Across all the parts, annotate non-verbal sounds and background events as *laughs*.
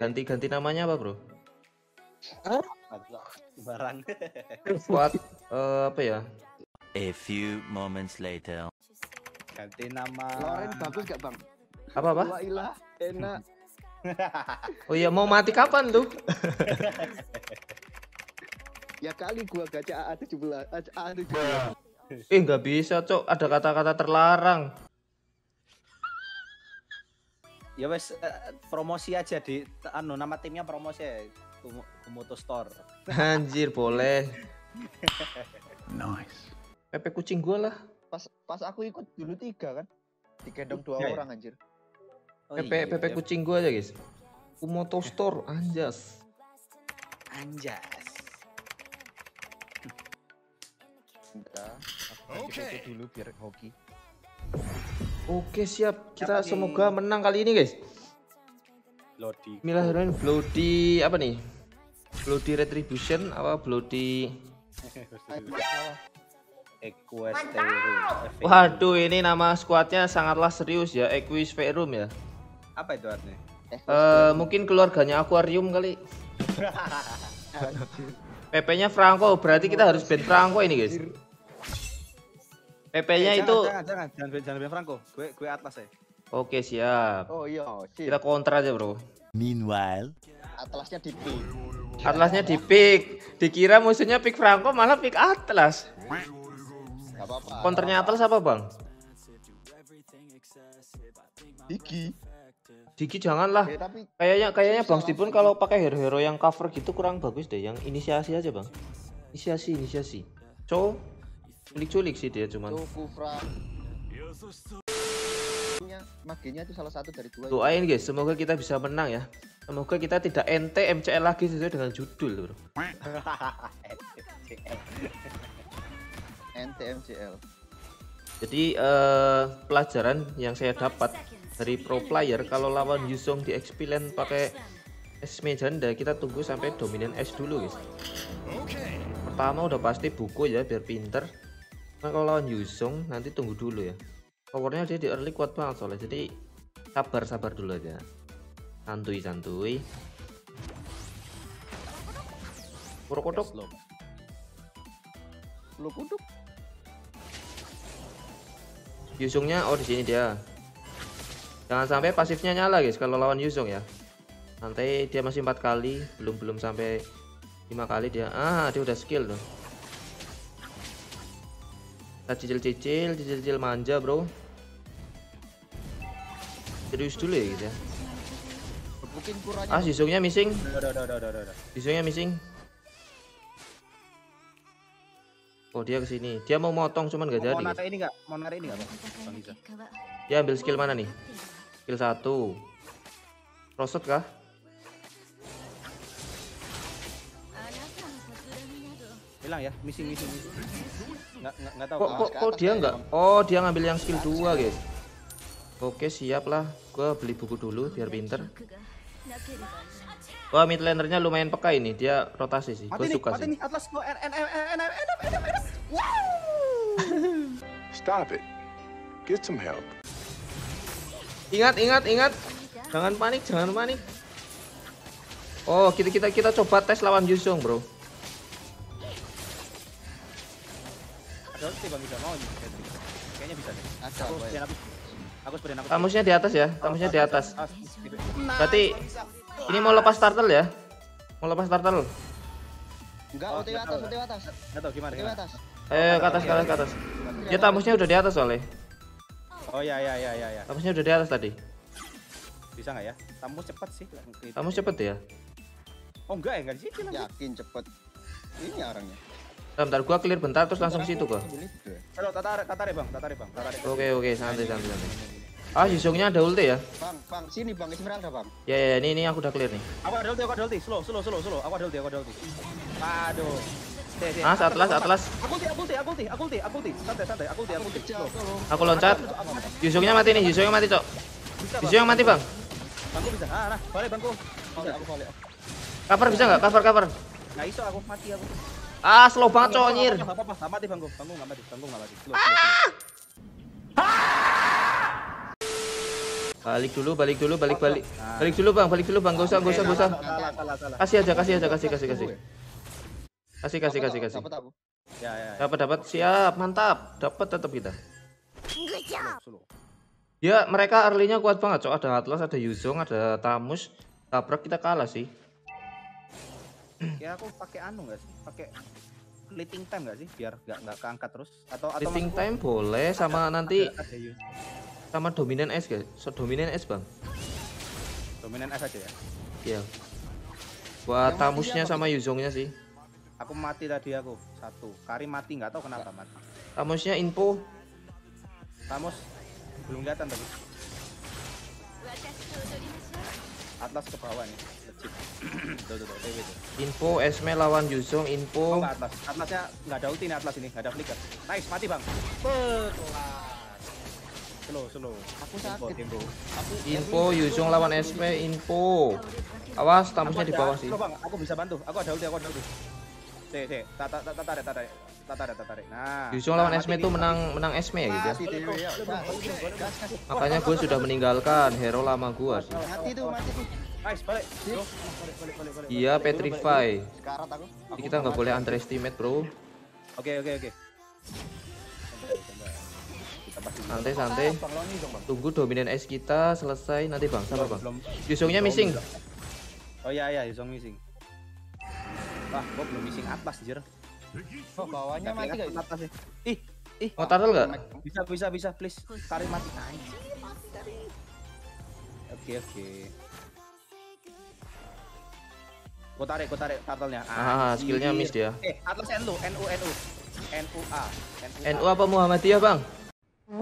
Ganti-ganti namanya apa, Bro? Barang. Squad eh, apa ya? A few moments later. Ganti nama. Loren bagus gak bang? Apa apa? Wah ilah, enak. *laughs* Oh iya, mau mati kapan lu? *laughs* Ya kali gua gacha AA 17, AA 17. Eh, nggak bisa, Cok. Ada kata-kata terlarang. Ya wes eh, promosi aja di anu nama timnya promosi ya. Kumuto Store. Anjir, boleh. *laughs* Nice. Pepe kucing gua lah. Pas pas aku ikut dulu tiga kan. Digendong dua Tiga ya? orang anjir. Oh, Pepe iya, Pepe iya. kucing gua aja, guys. Kumoto Store, anjas. Anjas. Aku okay. ikut dulu biar hoki. Oke, siap. Siapa Kita nih? semoga menang kali ini, guys. Lodi. Bismillahirrahmanirrahim. Bloody apa nih? Bloody Retribution apa Bloody. *laughs* Waduh, ini nama skuadnya sangatlah serius ya, Equus Verum ya. Apa itu artinya? Eh, mungkin keluarganya Aquarium kali. *laughs* PP-nya Franco, berarti kita harus ban Franco ini, guys. PP-nya Eh, itu jangan, jangan, jangan, jangan, jangan bilang Franco. Gue gue Atlas ya. Oke, siap. Oh iya, sip. Kita counter aja, Bro. Meanwhile. Atlasnya di P. Atlasnya di pick. Dikira musuhnya pick Franco, malah pick Atlas. Gak apa-apa. Counternya Atlas apa, Bang? Digi. Diki janganlah. Ya tapi Kayaknya kayaknya Bang langsung. kalau pakai hero-hero yang cover gitu kurang bagus deh. Yang inisiasi aja, Bang. Inisiasi, inisiasi. So, culik-culik sih dia cuman. Kufra. Maginya itu salah satu dari dua. Doain guys, semoga kita bisa menang ya. Semoga kita tidak ente MCL lagi sesuai dengan judul, Bro. *laughs* NTMCL. Jadi eh, pelajaran yang saya dapat dari pro player kalau lawan Yusong di XP lane pakai Esme janda kita tunggu sampai dominan S dulu guys. Pertama udah pasti buku ya biar pinter. Nah kalau lawan Yusong nanti tunggu dulu ya. Powernya dia di early kuat banget soalnya jadi sabar sabar dulu aja. Santuy santuy. Kurokodok. Kuduk. Yusungnya oh di sini dia. Jangan sampai pasifnya nyala guys kalau lawan Yusung ya. Nanti dia masih empat kali, belum belum sampai lima kali dia. Ah, dia udah skill tuh. Kita cicil-cicil, cicil-cicil manja, Bro. Serius dulu ya gitu ya. Ah, Yusungnya missing. Yusungnya missing. Oh, dia ke sini. Dia mau motong cuman gak Mau jadi. narik guys. ini enggak? Mau narik ini Bang Iza? Dia ambil skill mana nih? Skill satu. Roset kah? hilang ya missing missing missing nggak nggak, nggak tahu kok kok, kok dia nggak oh dia ngambil yang skill 2 guys oke siap lah gue beli buku dulu biar pinter Wah mid lanernya lumayan peka ini, dia rotasi sih. Gue suka sih. Wow. Stop it. Get some help. Ingat, ingat, ingat. Jangan panik, jangan panik. Oh, kita kita kita coba tes lawan Yusung, Bro. Ada ulti Bang Iza mau nih. Kayaknya bisa deh. Ada Aku apa ya? sepedain aku. Aku sepedain aku. Tamusnya di atas ya. Tamusnya di atas. Berarti ini mau lepas turtle ya? Mau lepas turtle. Enggak, Oh, OTW atas. OTW atas. Enggak tahu gimana. OTW gimana. atas. Eh, ke atas, ke atas, ke atas. Dia tamusnya udah di atas soalnya. Oh ya ya ya ya ya. Tamusnya udah di atas tadi. Bisa nggak ya? Tamu cepat sih. Tamus cepet ya. Oh enggak ya, enggak di sini lagi. Yakin cepet. Ini orangnya. Bentar, bentar gua clear bentar terus langsung situ gua. Halo, tata tata Bang, tata Bang, tata Oke oke santai santai santai. Ah Yusungnya ada ulti ya? Bang, bang, sini bang, Esmeralda bang. Ya ya ini ini aku udah clear nih. Aku ada ulti, aku ada ulti. Slow, slow, slow, slow. Aku ada ulti, aku ada ulti. Aduh. Mas, Atlas, Atlas. Aku ulti, aku ulti, aku ulti, aku ulti, aku ulti. Santai, santai. Aku ulti, aku ulti. Aku loncat. Yusungnya mati nih, Yusungnya mati cok. Yusung yang mati bang. Bangku bisa. Ah, nah, balik bangku. Balik, aku balik. Cover bisa nggak? Cover cover. Nggak iso aku mati aku. Ah slow banget cok anjir. Enggak apa-apa, enggak mati bangku. Bangku enggak mati, bangku enggak mati. Slow, slow, slow. Balik dulu, balik dulu, balik balik. Balik dulu bang, balik dulu bang. Gak usah, gak usah, gak usah. Kasih aja, kasih aja, kasih, kasih, kasih. Kasih, kasih, kasih, kasih. Dapat aku. Ya, ya, ya. Dapat, dapat. Siap, mantap. Dapat tetap kita. Ya, mereka early-nya kuat banget, cok. Ada Atlas, ada Yuzong, ada Tamus. Tabrak kita kalah sih. Ya aku pakai anu nggak sih? Pakai fleeting time nggak sih? Biar nggak nggak keangkat terus. Atau atau time boleh sama nanti ada, ada sama dominan S guys. So dominan S bang. dominan S aja ya. Iya. Buat Tamusnya sama Yuzongnya sih. Aku mati tadi aku satu. Kari mati nggak tahu kenapa mati. Tamusnya info. Tamus belum kelihatan tadi. Atlas ke bawah nih. Legit. tuh tuh tuh, TW tuh. Info Esme lawan Yuzong Oh info. nggak Atlas. Atlasnya nggak ada ulti nih Atlas ini, nggak ada flicker. Nice, mati bang. Kelas. Slow, slow. Aku sakit. tempo. Aku Info Yuzong lawan Esme info. Awas Tamusnya di bawah sih. Bang, aku bisa bantu. Aku ada ulti, aku ada ulti. Sih, sih. Tata, tata. Tarik, tarik. Nah. Yuzong lawan nah, Esme tuh nih. menang menang Esme ya gitu ya. ya. Makanya gue sudah meninggalkan hero lama gua sih. Mati tuh, mati tuh. Nice, balik. Go. Balik, balik, balik, balik. Iya Petrify. Sekarat aku. Jadi kita nggak boleh underestimate bro. Oke, oke, oke. Santai santai. Tunggu dominan S kita selesai nanti bang. Sabar bang. belum. Yuzongnya missing. Oh iya iya, Yuzong missing. Wah, gua belum missing Atlas anjir. Oh, bawahnya mati guys. Atlas ya. Ih, ih. Mau turtle nggak? Bisa, bisa, bisa, please. Tarik mati. Anjir, mati tadi. Oke, oke. Gua tarik, gua tarik turtle-nya. Ah, skillnya miss dia. Eh, Atlas NU, NU, NU. NU A. NU apa Muhammadiyah bang? *laughs*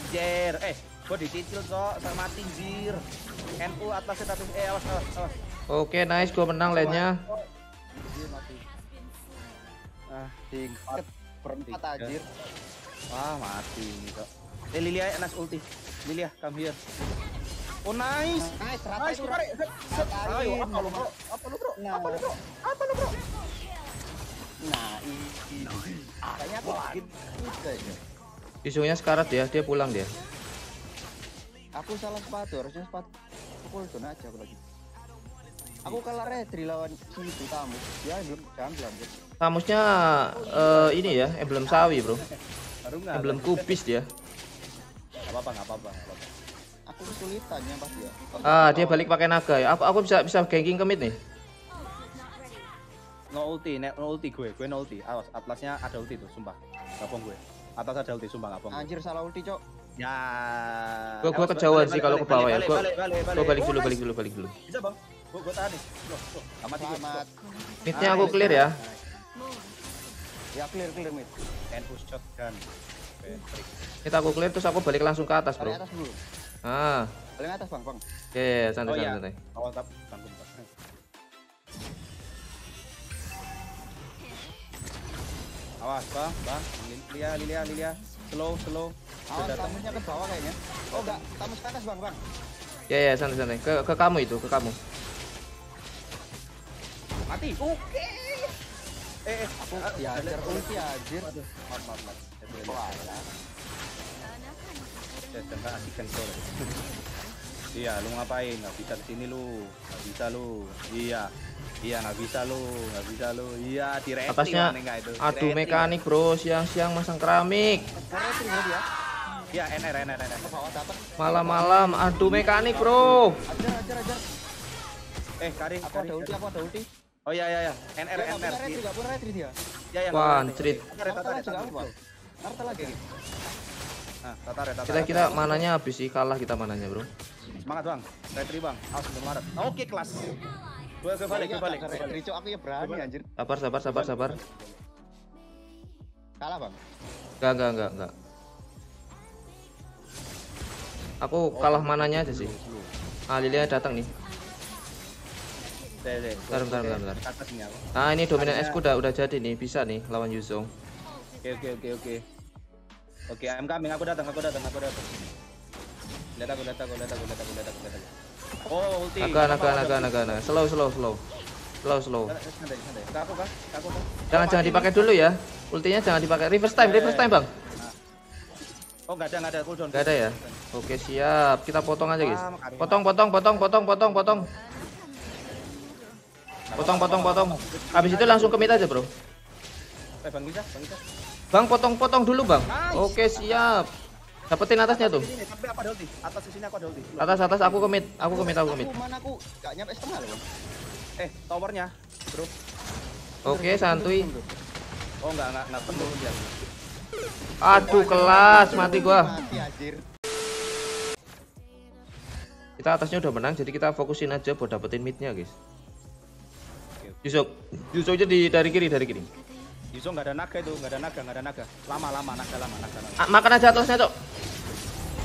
Anjir, eh, gua dicicil kok sama mati anjir. NU atasnya tapi eh awas awas awas. Oke nice, gue menang lainnya. Ah, Tingkat berempat Tiga. anjir. wah mati ini kok. Eh Lilia Nas ulti. Lilia come here. Oh nice. Nice, rata Nice. Ayo, apa lu bro? Apa lu bro? Nah. Apa lu bro? Apa lu bro? Nah, ini. Kayaknya aku bikin udah ya. Isunya sekarat ya, dia pulang dia. Aku salah sepatu, harusnya sepatu cooldown aja aku lagi. Aku kalah retri lawan si itu tamu. Dia belum jangan anjir. Tamusnya eh, ini ya, emblem sawi bro. *laughs* Baru enggak. Emblem kubis dia. Enggak apa-apa, enggak apa-apa. nggak apa-apa. Aku kesulitan ya pas dia. Ah dia balik pakai naga ya. Aku aku bisa bisa ganking ke mid nih. No ulti, ne- no ulti gue, gue no ulti. Awas, Atlasnya ada ulti tuh, sumpah. Gak bohong gue. Atas ada ulti, sumpah gak bohong. gue. Anjir salah ulti, Cok. Ya. Gua- gua Awas, kejauhan sih kalau ke bawah ya. balik, Gua- balik, balik, Gue balik Oh, dulu, balik dulu, balik dulu. Bisa bang, gua, gua tahan nih. Gue. Selamat. Midnya aku clear ya. Ya clear clear mid. NU shotgun. Patrick. Mid aku clear terus aku balik langsung ke atas bro. Paling atas dulu. Ah, Paling atas, Bang, Bang. oke santai Oh, iya. santai. tap, tanggung. Awas bang, bang. Lil- Lilia, Lilia, Lilia. Slow, slow. Awas tamusnya ke bawah kayaknya. Oh enggak, tamus ke atas, Bang, Bang. Ya ya santai santai. Ke ke kamu itu, ke kamu. Mati. Oke. Eh, eh, Aku ada- ulti anjir. Maaf, maaf, maaf. Wah, ya. Saya jangan asik. Iya, lu ngapain? Nggak bisa ke sini lu. Nggak bisa lu. Iya. Iya, nggak bisa lu. Nggak bisa lu. Iya, direti Atasnya Bang, nggak itu. adu Direti, mekanik bro, siang-siang masang keramik. Ya. Iya, NR, NR, NR. Malam-malam adu mekanik bro. Ajar, ajar, ajar. Eh, Karing, Aku ada ulti, aku ada ulti. Oh iya, iya, iya. NR, NR. nggak punya retri dia. Iya, iya. Anjrit. apa-apa. Tarik, Narta tarik, lagi Nah, tarik. Kita kita mananya habis sih kalah kita mananya bro. Semangat, Bang. Retri, Bang. Awas belum marah. Oke, kelas. Gue gue balik, gue balik. Retri. Aku ya berani anjir. Sabar sabar sabar sabar. Kalah, Bang. Enggak enggak enggak enggak. Aku kalah mananya aja sih. Ah Lilia datang nih. Bentar, bentar, bentar, bentar. Nah ini dominan S ku udah udah jadi nih bisa nih lawan Yuzong. Oke oke oke oke. Oke, okay, I'm coming. Aku datang, aku datang, aku datang. Lihat aku, lihat aku, lihat aku, lihat aku, lihat aku, lihat aku. Oh, ulti. Naga, naga, naga, naga. Slow, slow, slow. Slow, slow. Eh, eh, santai, santai. Ke aku, Kak. aku, Kak. Jangan jangan dipakai dulu ya. Ultinya jangan dipakai. Reverse time, reverse time, Bang. Ah. Oh, enggak ada, enggak ada cooldown. Enggak ada ya. Oke, siap. Kita potong aja, guys. Ah, potong, potong, potong, potong, potong, potong. Potong, potong, potong. Habis itu langsung kemit aja, Bro. Eh, Bang bisa, Bang bisa. Bang, potong, potong dulu bang. Nice. Oke siap. Dapetin atasnya tuh. Sini, apa? Atas di sini aku ada ulti. Loh. Atas, atas, aku ke mid, aku ke mid, aku ke mid. Aku mana aku gak nyampe setengah loh. Bang. Eh, towernya, bro. Oke, santuy. Oh, nggak, nggak, nggak penuh dia. Aduh, kelas, mati gua. Mati anjir. Kita atasnya udah menang, jadi kita fokusin aja buat dapetin midnya guys. Oke. Yusuf, Yusuf aja di dari kiri, dari kiri. Yuso nggak ada naga itu, nggak ada naga, nggak ada naga. Lama, lama, naga lama, naga lama. Ah, makan aja atasnya cok.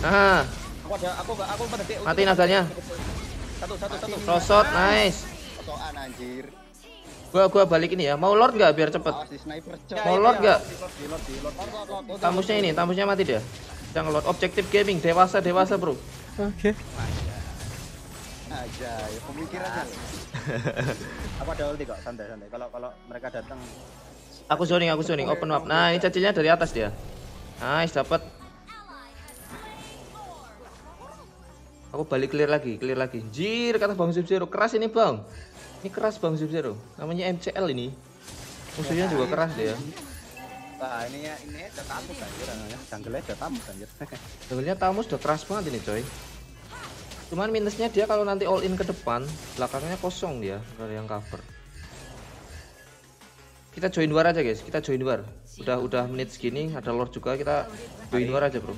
Nah, Aku ada, aku nggak, aku berhenti. mati naganya. Satu, satu, satu. Rosot, nice. Fotoan anjir. Gua gua balik ini ya. Mau lord nggak biar cepet? Mau lord nggak? Tamusnya ini, tamusnya mati dia. Jangan lord. Objektif gaming, dewasa, dewasa bro. Aja, ya pemikirannya. *laughs* Aku ada ulti kok, santai, santai. Kalau kalau mereka datang, Aku zoning, aku zoning. Open up. Nah, ini cacilnya dari atas dia. Nice, dapat. Aku balik clear lagi, clear lagi. Jir, kata Bang Sub Zero. Keras ini, Bang. Ini keras Bang Sub Zero. Namanya MCL ini. Musuhnya juga keras dia. Wah, ini ya, ini ada tamus anjir namanya. Jungle ada tamus anjir. Sebenarnya *laughs* Tamus udah keras banget ini, coy. Cuman minusnya dia kalau nanti all in ke depan, belakangnya kosong dia, ada yang cover. Kita join war aja, guys. Kita join war. Udah udah menit segini, ada lord juga, kita join war aja, Bro.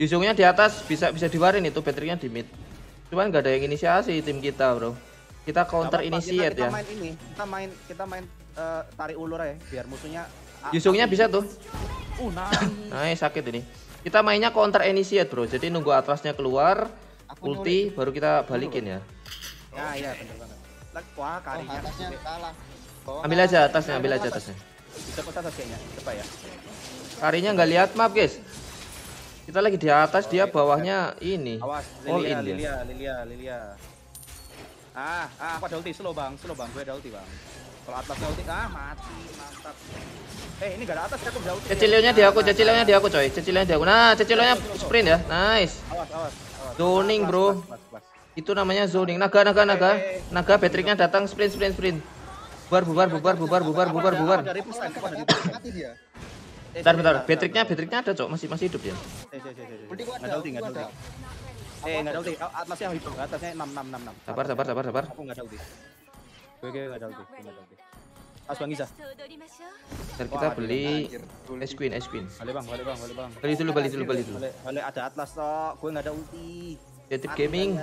Yusungnya di atas bisa bisa diwarin itu, Patricknya di mid. Cuman nggak ada yang inisiasi tim kita, Bro. Kita counter kita, ya. kita main ini, kita main kita main eh, tarik ulur ya, biar musuhnya Yusungnya bisa tuh. Uh, nah. *coughs* Nah, sakit ini. Kita mainnya counter initiate, Bro. Jadi nunggu atlasnya keluar, Aku ulti baru kita balikin ya. Ya, iya bener banget. Lah, Wah, Oh, karinya. atasnya kalah. Ambil aja atasnya, ambil aja atasnya. Bisa ke atas kayaknya. Coba ya. Karinya nggak lihat map, guys. Kita lagi di atas, dia bawahnya ini. Awas, All Lilia, in dia. Lilia, Lilia, Lilia. Ah, ah, ada ulti, slow bang, slow bang, gue ada ulti bang. Kalau atasnya ulti, ah mati, mantap. Eh, ini gak ada atas, aku ulti. Cecilionya di aku, cecilionya di aku, coy. Cecilionya di aku. Nah, cecilionya sprint ya. Nice. Awas, awas, awas. Zoning, bro. Itu namanya zoning. Naga, naga, naga. Naga Patricknya datang sprint, sprint, sprint. Bubar, bubar, bubar, bubar, bubar, bubar, bubar. Dari. Mati dia. Bentar, bentar. bentar. Patricknya ada, cok. Masih masih hidup dia. Gua Nggak ada, ulti, nggak ada ulti. Eh, nggak ada ulti. Oh, Atasnya hidup, atasnya 6, 6, 6, 6. Sabar, sabar, sabar, sabar. Aku nggak ada ulti. Gue, gue nggak ada ulti, nggak ada ulti. As Bang Isa. Ntar kita Wah, beli es queen, es queen. Balik bang, balik bang, balik bang. Beli dulu, beli dulu, beli dulu. Balik ada Atlas toh. Gue nggak ada ulti. Mati gaming.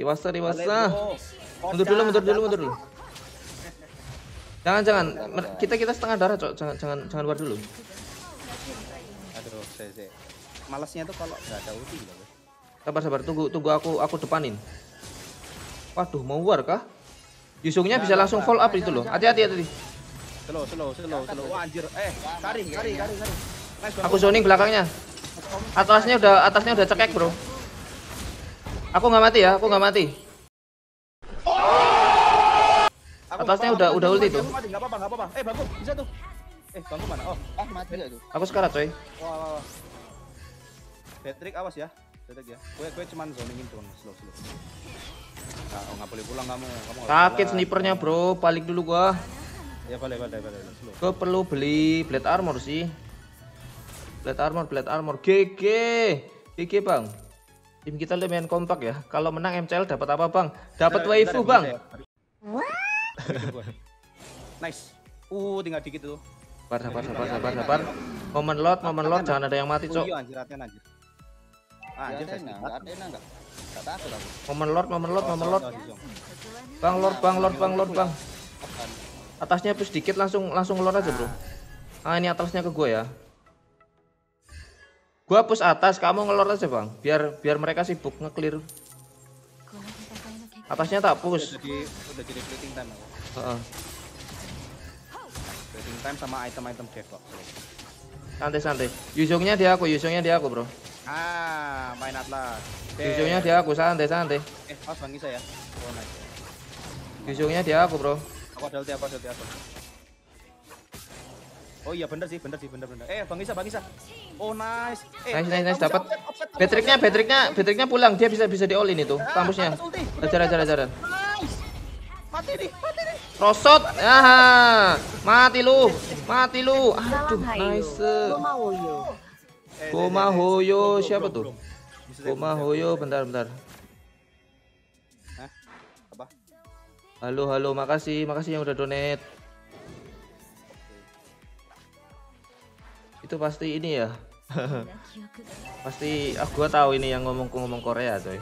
Dewasa, dewasa. Mundur dulu, mundur dulu, mundur dulu. Jangan, jangan. Kita kita setengah darah, cok. Jangan, jangan, jangan war dulu. Aduh, saya, saya. Malasnya tuh kalau nggak ada ulti gitu. guys. Sabar, sabar. Tunggu, tunggu aku, aku depanin. Waduh, mau war kah? Yusungnya bisa langsung fall up itu loh. Hati-hati, hati. Slow, slow, slow, slow. Wah anjir. Eh, kari, kari, kari. Nice, Bang. Aku zoning belakangnya. Atasnya udah, atasnya udah cekek bro. Aku nggak mati ya, aku nggak mati. Aku atasnya udah- udah ulti tuh. mati, Nggak apa-apa, nggak apa-apa. Eh, bangku, bisa tuh. Eh, bangku mana? Oh, Ah, mati dia tuh. Aku sekarat coy. wah, wah, wah. Patrick, awas ya. Patrick ya. Gue, gue cuman zoningin tuh, slow, slow. Nggak, oh, nggak boleh pulang kamu. Kamu nggak Sakit snipernya bro, balik dulu gua. Ya, boleh, boleh, boleh, boleh. Slow. Gua perlu beli blade armor sih. Blade armor, blade armor. GG. GG bang. Tim kita lumayan kompak ya. Kalau menang MCL dapat apa bang? Dapat waifu bang. ya. Gua. Nice. Uh, tinggal dikit tuh. Sabar, sabar, sabar, sabar, sabar. Momen lot, momen lot, jangan ada yang mati cok. iya anjir, anjir. Ah, anjir, aku. Momen lot, momen lot, momen lot. Bang lord, bang lord, bang lord, bang. Atasnya push dikit langsung langsung lord aja bro. Ah ini atasnya ke gue ya. Gua push atas, kamu ngelor aja bang. Biar biar mereka sibuk ngeclear. Atasnya tak push. Udah jadi udah jadi plating time aku. Heeh. Plating time sama item-item dev kok. Santai santai. Yusungnya dia aku, Yusungnya dia aku bro. Ah, main Atlas. Yusungnya dia aku, santai santai. Eh, awas Bang Isa ya. Oh, nice. Yusungnya dia aku bro. Aku ada ulti, aku ada ulti, aku. Oh iya bener sih, bener sih, bener bener. Eh, Bang Isa, Bang Isa. Oh nice. Eh, Nice, nice, nice, dapat. offset. bateriknya, bateriknya pulang. Dia bisa bisa di all in itu. Kampusnya. atas ulti. Ajar, ajar, ajar. Nice. Mati nih, mati nih. Rosot. Ah, mati lu. Mati lu. Aduh, nice. Goma Woyo. Eh, Goma eh, eh, Hoyo, siapa tuh? Goma. Hoyo, bentar, bentar. Hah? Apa? Halo, halo, makasih, makasih yang udah donate. Itu pasti ini ya. *laughs* pasti ah gua tahu ini yang ngomong ngomong Korea, coy.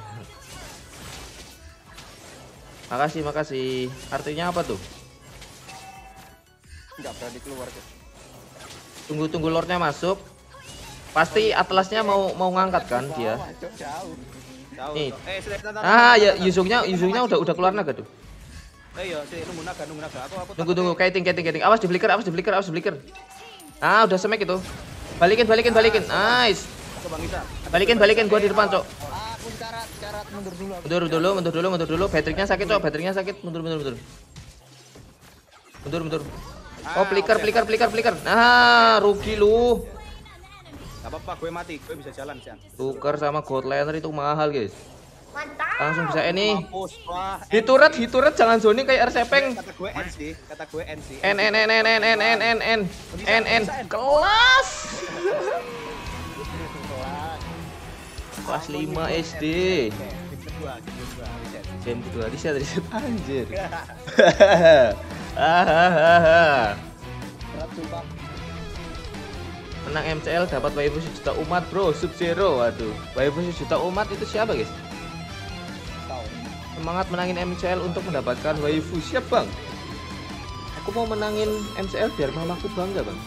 makasih, makasih. Artinya apa tuh? Enggak berani keluar, Cok. Tunggu tunggu lordnya masuk. Pasti atlasnya mau mau ngangkat kan dia. Nih. Eh, sudah, sudah, sudah, Ah ya sudah. Yuzungnya Yuzungnya udah udah keluar naga tuh. Eh, iya, sih, nunggu naga, nunggu naga. Aku aku Tunggu tunggu kiting kiting kiting. Awas di flicker, awas di flicker, awas di flicker. Ah udah semek itu. Balikin balikin balikin. Nice. Balikin balikin gua di depan, Cok. Ah, mundur dulu. Mundur dulu, mundur dulu, mundur dulu. Baterainya sakit, Cok. Baterainya sakit. Mundur mundur mundur. Mundur mundur. Oh, Ah, flicker oke. flicker flicker flicker. Nah, rugi lu. Gak apa-apa, gue mati. Gue bisa jalan, Sian. Tuker sama Godlander itu mahal, guys. Langsung bisa ini. Turret, di turret jangan zoning kayak R7. Kata gue N sih, kata gue N sih. N N N N N N N N N N. N. Kelas. Kelas 5 SD Game kedua, riset riset *laughs* anjir. *laughs* Hahaha. Menang MCL dapat waifu sejuta umat bro. Sub zero waduh. Waifu sejuta umat itu siapa guys. Semangat menangin MCL untuk mendapatkan waifu. Siap bang? Aku mau menangin MCL biar mamaku bangga bang.